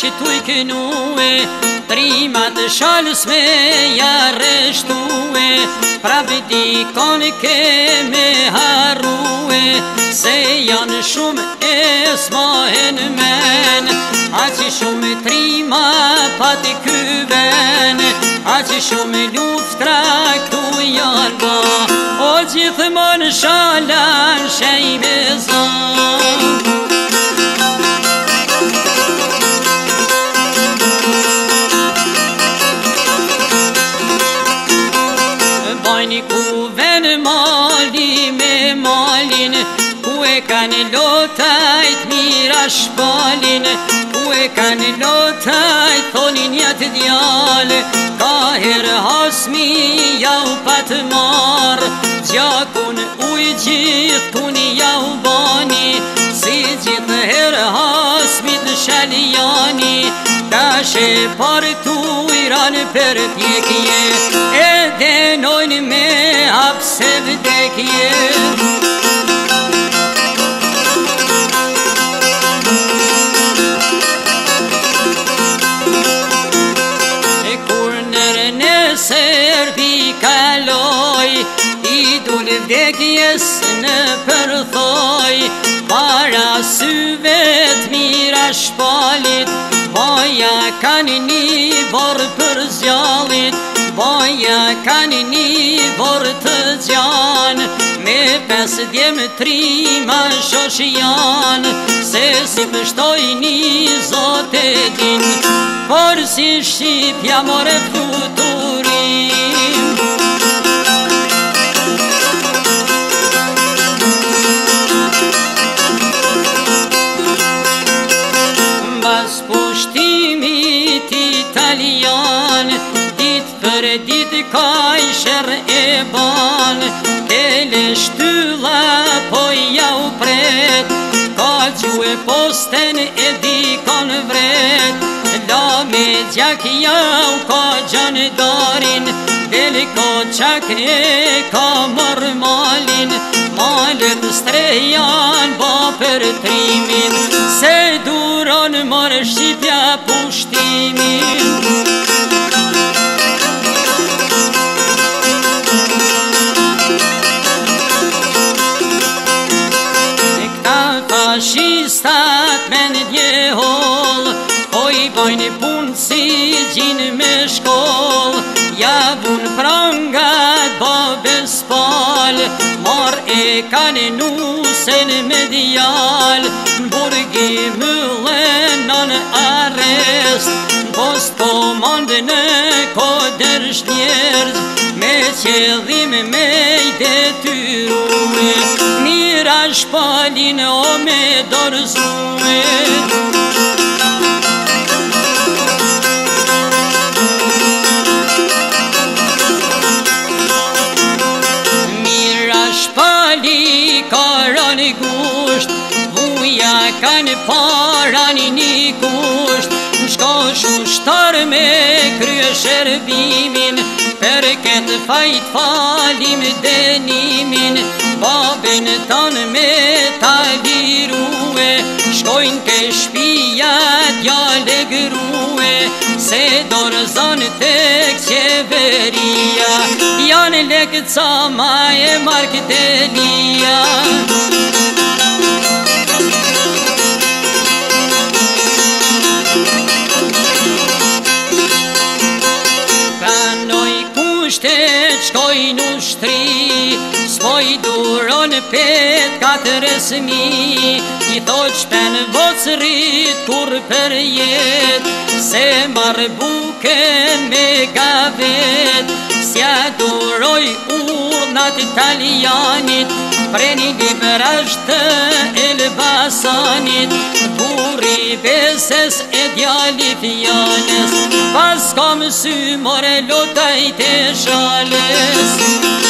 që tu i kënue Trima të shalës me ja reshtue Pra vidi koni ke me harue Se janë shumë e smohen men A që shumë trima pa të kyben A që shumë luftra këtu janë O gjithë më në shalën shëj Kanë notaj thoni njëtë djale Ka herë hasmi ja u patë marë Gjakun ujë gjithë kuni ja u bani Si gjithë herë hasmi të shali jani Dashë parë tu i ranë për tjekje E denojnë me hapse vë tjekje syvet mira shpalit Boja kanë një vorë për zjallit Boja kanë një vorë të gjanë Me pes djemë tri ma shoshi janë Se si pështoj një zote din Por si shqipja more futurim ka i shër e bal Kele shtylla po jau pret Ka gju e posten e di kan vret La me gjak jau ka gjanë darin Kele ka qak e ka mër malin Malet strejan ba për trimin Se duron mër shqipja pushtimin fashistat me një djehol O i bajnë punë si gjinë me shkoll Ja bunë prangat bo bespal Mor e ka një nusen me djal Në burgi mëllë po në në arrest Në post po në koder shnjerë Me qëllim me i detyru shpaline o me dorëzume Mira shpali ka rani gusht Vuja ka në parani një gusht Në shko shushtar me krye shërbimin Për këtë fajt falim denimin babin ton me ta lirue Shkojnë ke shpia t'ja legrue Se dorëzon të kjeveria Janë legë ca ma e markitelia Janë Kurën pët ka mi resmi I tho që për në kur për jetë Se marë buke me gavet Sja duroj u italianit Preni një vërashtë të elbasanit Kur i beses e djali fjanes Pas kam sy more lotaj të shales Kur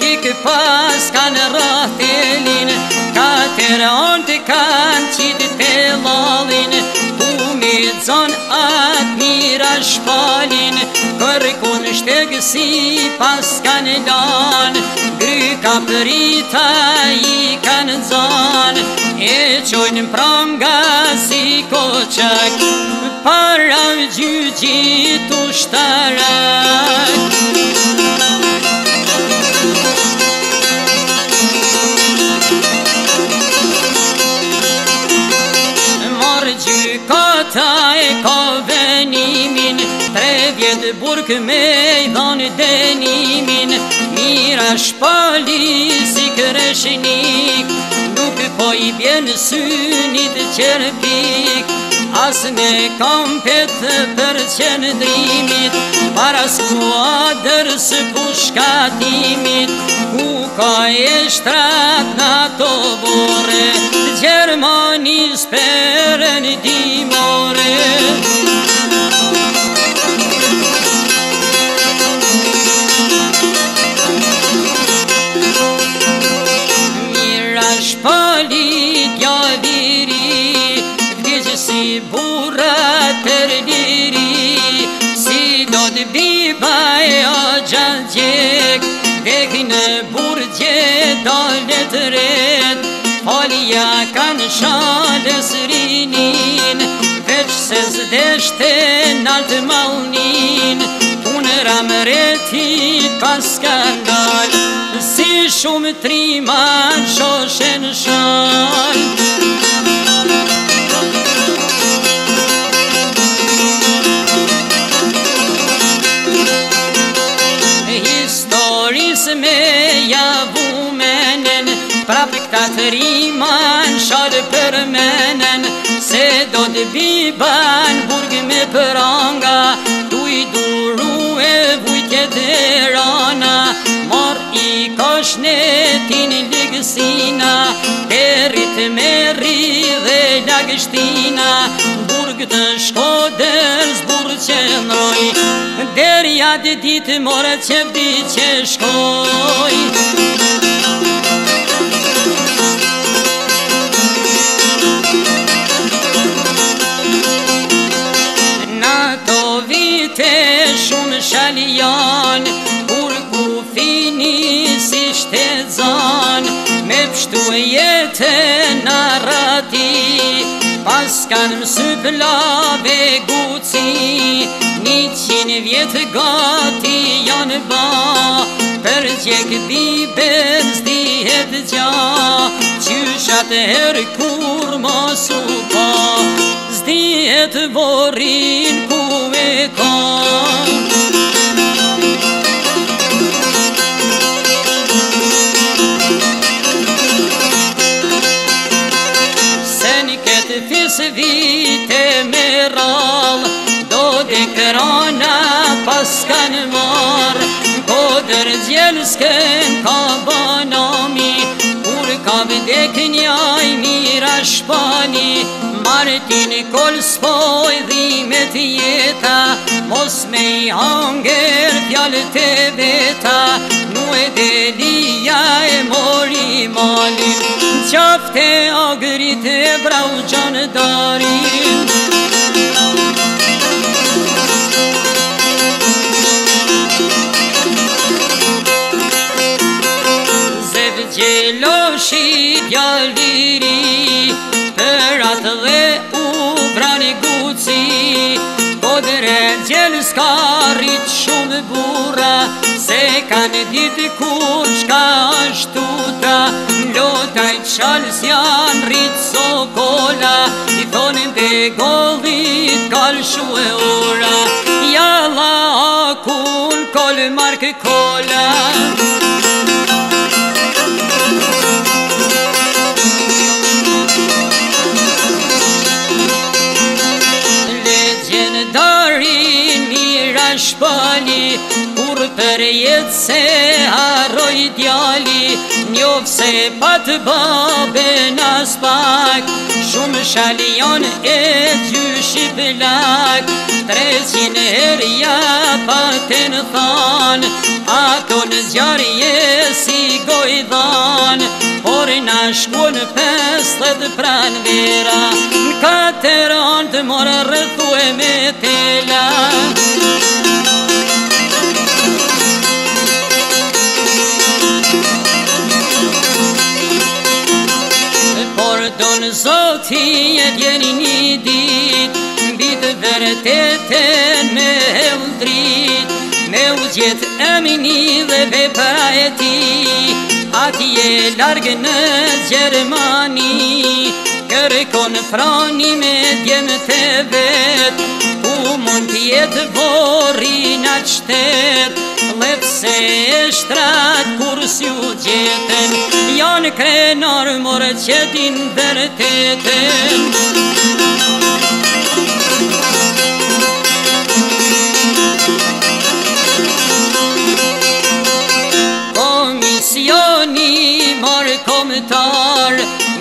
kikë pas kanë rathelin Ka tërë onë të kanë qitë të lalin Tu me zonë atë mira shpalin Kërë kunë shtekë si pas kanë danë Gry ka përita i kanë zonë E qojnë pram nga si koqak Para gjyë gjitë u nuk me i dhonë denimin Mira shpali si kërëshinik Nuk po i bjenë synit qërëpik As me kam petë për qenë drimit Para skuadër së pushkatimit Ku ka e shtrat në ato vore Gjermani sperën dimore dalë të red Falja kanë shalës sërinin Veç se zdeshte naltë altë malnin Punë ramë reti pas ka Si shumë trima në shoshen shalë ban burg me pranga Du i duru e vujtje derana Mor i kashnetin i ligësina Kerit me ri dhe lagështina Burg të shkodër zbur që nëroj Derja dhe ditë morë që bi që shkoj Vite shumë shali janë Kur ku finis si shte zanë Me pështu e jetë në rati Pas kanë më plave guci Një qinë vjetë gati janë ba Për gjek bibe zdi e gja Qyshat e herë kur mos u pa të borin ku e kanë Se një këtë fisë vite me rallë Do di kërana pas kanë marë Po dërë djelësken ka banami Kur ka vëndek njaj mira shpani ti në kolë spoj dhimet jeta, Mos me i hanger pjallë të veta, N'u e delia e mori malin, Qafte agrit e brau gjanë darin. Zevgjelo shi pjallirin, dhe u vrani guci Po dhe skarit rritë shumë bura Se ka në ditë ku qka ashtuta Lotaj qalës janë rritë sokola I thonin dhe gollit kalë shumë e ura Jala akun kolë markë kola Jala akun kolë markë për jetë se arroj djali Njovë se pat babe në pak, Shumë shalion e gjyshi pëllak Trezin e rja paten than Ato në zjarë je si gojdan Por në shkuën pëstë dhe pran vera Në katerën të morë rëthu Në të morë rëthu e me tela zoti e vjeni një dit Mbi të vërtete me e uldrit Me u gjithë e mini dhe vepa e ti ati e largë në Gjermani Kërë konë frani me djemë të vetë Ku mund tjetë vorin atë shtetë lepse e shtrat kur si u gjetën Janë krenar mërë qëtin vërtetën Komisioni marë komëtar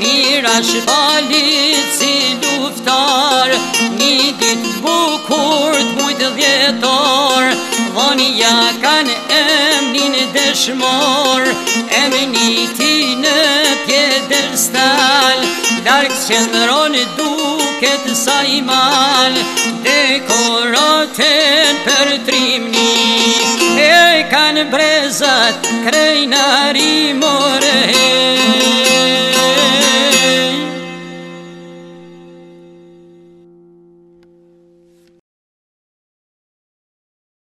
Mira shbalit si luftar Një ditë bukur të mujtë vjetar Dunia kanë emnin dëshmor Emni ti në pjeder stal Larkë qëndron në ronë duket sa i mal Dekoroten për trimni E kanë brezat krejnari more